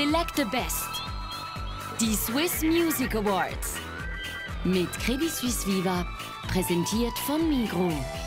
Select the Best. Die Swiss Music Awards. Mit Credit Suisse Viva. Präsentiert von Migros.